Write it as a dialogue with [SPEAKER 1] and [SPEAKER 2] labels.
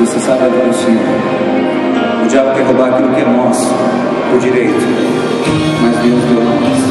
[SPEAKER 1] você sabe agora do Senhor. O diabo quer roubar aquilo que é nosso, por direito, mas Deus deu a nós.